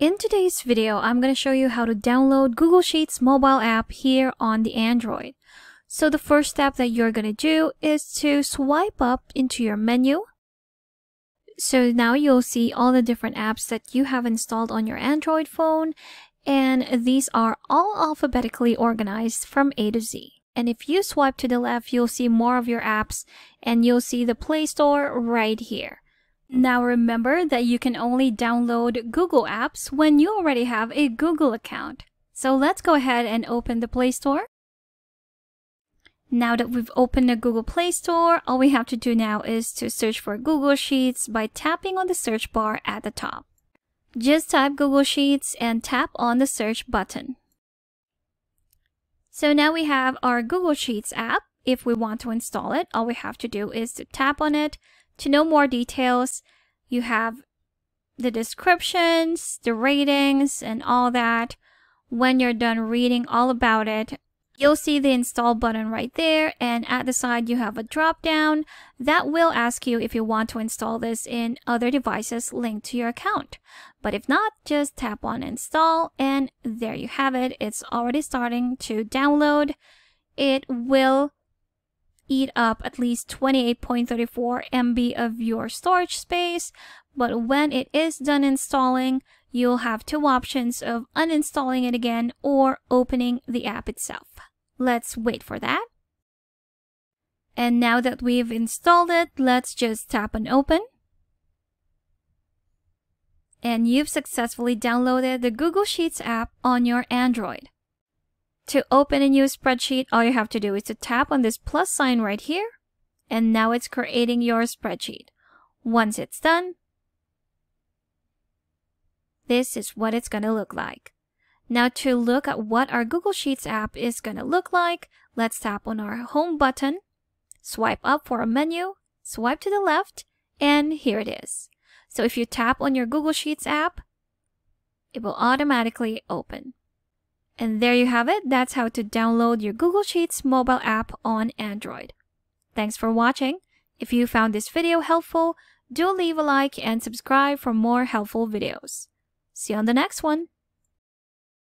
In today's video, I'm going to show you how to download Google Sheets mobile app here on the Android. So the first step that you're going to do is to swipe up into your menu. So now you'll see all the different apps that you have installed on your Android phone and these are all alphabetically organized from A to Z. And if you swipe to the left, you'll see more of your apps and you'll see the Play Store right here. Now remember that you can only download Google apps when you already have a Google account. So let's go ahead and open the Play Store. Now that we've opened the Google Play Store, all we have to do now is to search for Google Sheets by tapping on the search bar at the top. Just type Google Sheets and tap on the search button. So now we have our Google Sheets app. If we want to install it, all we have to do is to tap on it, to know more details, you have the descriptions, the ratings, and all that. When you're done reading all about it, you'll see the install button right there and at the side you have a drop down that will ask you if you want to install this in other devices linked to your account. But if not, just tap on install and there you have it. It's already starting to download. It will eat up at least 28.34 MB of your storage space, but when it is done installing, you'll have two options of uninstalling it again or opening the app itself. Let's wait for that. And now that we've installed it, let's just tap on open. And you've successfully downloaded the Google Sheets app on your Android. To open a new spreadsheet, all you have to do is to tap on this plus sign right here, and now it's creating your spreadsheet. Once it's done, this is what it's going to look like. Now to look at what our Google Sheets app is going to look like, let's tap on our home button, swipe up for a menu, swipe to the left, and here it is. So if you tap on your Google Sheets app, it will automatically open. And there you have it. That's how to download your Google Sheets mobile app on Android. Thanks for watching. If you found this video helpful, do leave a like and subscribe for more helpful videos. See you on the next one.